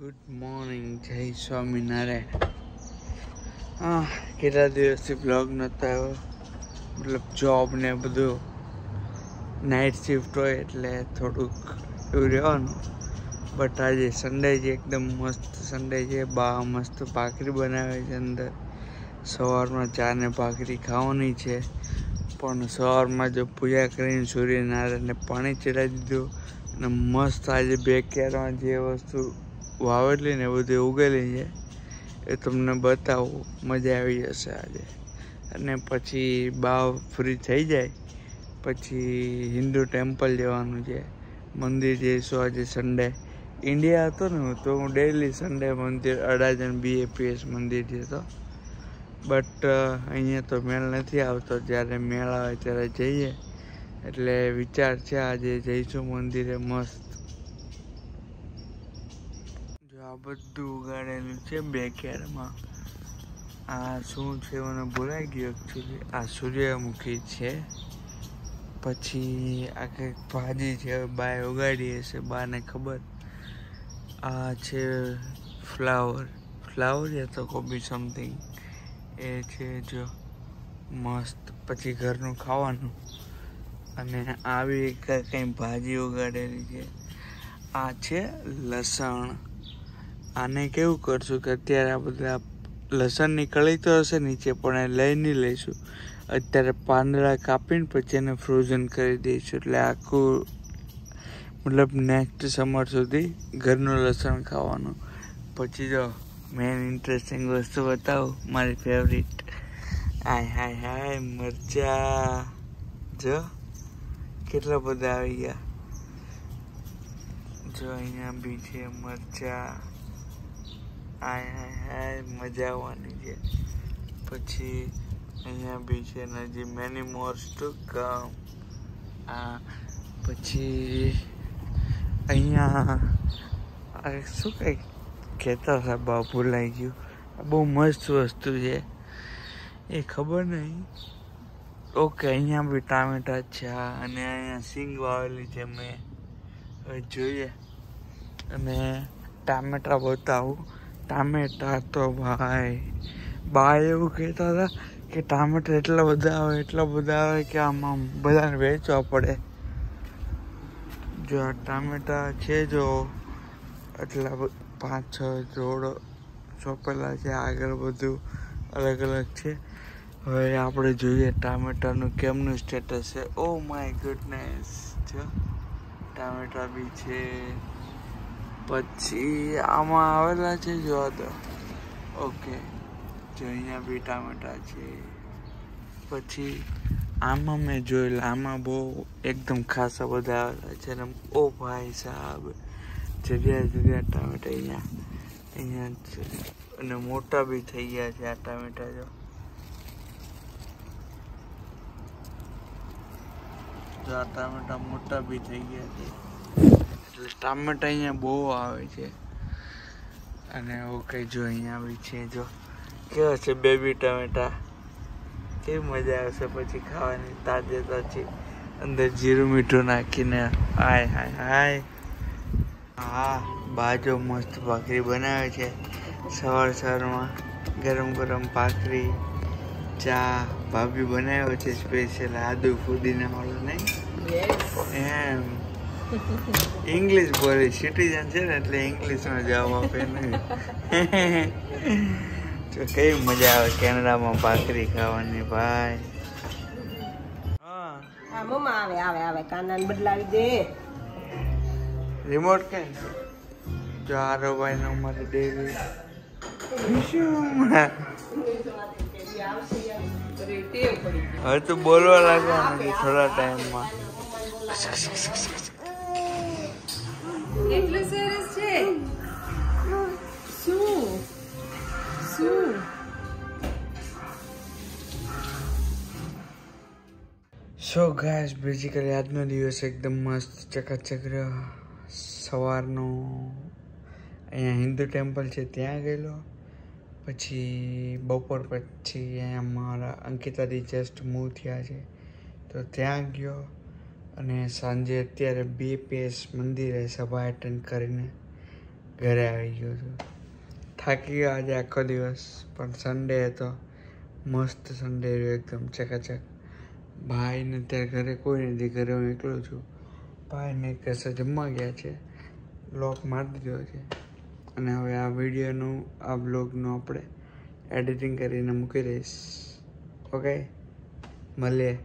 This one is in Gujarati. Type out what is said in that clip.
ગુડ મોર્નિંગ જય સ્વામિનારાયણ. હા કેટલા દિવસથી બ્લોગ નહોતો આવ્યો? મતલબ જોબ ને બધું. નાઇટ શિફ્ટ હોય એટલે થોડુંક એવું રહેવાનું. બટ આજે સન્ડે છે, એકદમ મસ્ત સન્ડે છે. બા મસ્ત ભાખરી બનાવે છે અંદર. સવારમાં ચા ને ભાખરી ખાવાની છે. પણ સવારમાં જો પૂજા કરીને સૂર્યનારાયણને પાણી ચડાવી દીધું અને મસ્ત આજે બે કેરમાં જે વસ્તુ વાવેલી ને બધી ઉગેલી છે. એ તમને બતાવું. મજા આવી જશે આજે. અને પછી બાવ ફ્રી થઈ જાય. પછી હિન્દુ ટેમ્પલ જવાનું છે. મંદિર જઈશું આજે સન્ડે ઇન્ડિયા હતો ને તો હું ડેઈલી સન્ડે મંદિર, અડાજણ બીએપીએસ મંદિર જતો. બટ અહીંયા તો મેળ નથી આવતો. જ્યારે મેળ આવે ત્યારે જઈએ. એટલે વિચાર છે આજે જઈશું મંદિરે મસ્ત જો આ બધું ઉગાડેલું છે બેકેરમાં આ શું છે મને ભૂલાઈ ગયું એકચ્યુઅલી આ સૂર્યમુખી છે. પછી આ કંઈક ભાજી છે બાય ઉગાડી હશે, બાને ખબર. આ છે ફ્લાવર. ફ્લાવર યા તો કોબી સમથિંગ એ છે જો મસ્ત. પછી ઘરનું ખાવાનું. અને આવી કંઈ ભાજી ઉગાડેલી છે. આ છે લસણ. આને કેવું કરશું કે અત્યારે આ બધા લસણની નીકળી તો હશે નીચે, પણ એ લઈ નહીં લઈશું. અત્યારે પાંદડા કાપીને પછી એને ફ્રોઝન કરી દઈશું. એટલે આખું, મતલબ નેક્સ્ટ સમર સુધી ઘરનું લસણ ખાવાનું. પછી જો મેન ઇન્ટરેસ્ટિંગ વસ્તુ બતાવું, મારી ફેવરિટ હાય હાય હાય, મરચા. જો, કેટલા બધા આવી ગયા. જો, અહીંયા બી છે મરચા. હાય હાય મજા આવવાની છે. પછી અહીંયા બી છે ને હજી મેની મોર્સ ટુ કમ આ, પછી અહીંયા શું કંઈક કહેતા હતા બા, ભૂલાઈ ગયું. આ બહુ મસ્ત વસ્તુ છે. એ ખબર નહીં. ઓકે, અહીંયા બી ટામેટા છે અને અહીંયા સિંગ વાવેલી છે મેં. જોઈએ. અને ટામેટા બતાવું. ટામેટા તો ભાઈ. બા એવું કહેતા હતા કે ટામેટા એટલા બધા આવે, એટલા બધા આવે કે આમાં બધાને વેચવા પડે. જો આ ટામેટા છે જો, એટલા પાંચ, છ જોડ ચોપેલા છે, આગળ બધું અલગ અલગ છે. હવે આપણે જોઈએ ટામેટાનું કેમનું સ્ટેટસ છે. ઓ માય ગુડનેસ જો, ટામેટા બી છે. પછી આમાં આવેલા છે જોવા તો. ઓકે જો અહીંયા બી ટામેટા છે. પછી આમાં મેં જોયેલા, આમાં બહુ એકદમ ખાસા બધા આવેલા છે. ને ઓ ભાઈ સાહેબ, જગ્યાએ જગ્યા ટામેટા અહીંયા અહીંયા છે. અને મોટા બી થઈ ગયા છે આ ટામેટા જો આ ટામેટા મોટા બી થઈ ગયા છે. એટલે ટામેટા અહીંયા બહુ આવે છે. અને ઓકે જો અહીંયા બી છે જો. કેવા છે બેબી ટામેટા? કેવી મજા આવશે પછી ખાવાની તાજે તાજી. અંદર જીરું મીઠું નાખીને હાય હાય હાય. હા બાજો મસ્ત ભાખરી બનાવે છે. સવાર સવારમાં ગરમ ગરમ ભાખરી ચા ભાભી બનાવ્યો છે સ્પેશિયલ આદુ ફુદીના વાળો નહીં એમ. ઇંગ્લિશ બોલે સિટીઝન છે ને એટલે ઇંગ્લિશમાં જવાબ આપે નહીં તો કઈ મજા આવે કેનેડામાં ભાખરી ખાવાની ભાઈ. હા. મમ્મા આવે આવે આવે કાનાને બદલાવી દે. રિમોટ કે જો આરો ભાઈ નો મારે ડેવી હવે તો બોલવા લાગવાનું થોડા ટાઈમમાં. કેટલું સરસ છે. શું? શું? સો ગાઈસ બેઝિકલી આજનો દિવસ એકદમ મસ્ત ચકાચક રહ્યો. સવારનો અહીંયા હિન્દુ ટેમ્પલ છે, ત્યાં ગયેલો. પછી બપોર પછી અહીંયા મારા અંકિતાથી જસ્ટ મૂવ થયા છે. તો ત્યાં ગયો. અને સાંજે અત્યારે બે પેસ મંદિરે સભા એટેન્ડ કરીને ઘરે આવી ગયો છું. થાકી ગયો આજે આખો દિવસ, પણ સન્ડે હતો. મસ્ત સન્ડે રહ્યો એકદમ ચકાચક. ભાઈને ત્યારે ઘરે કોઈ નથી, ઘરે હું એકલો છું. ભાઈને કશે જમવા ગયા છે. લોક મારી દીધો છે. અને હવે આ વિડીયોનું આ બ્લોગનું આપણે એડિટિંગ કરીને મૂકી દઈશ. ઓકે મળીએ.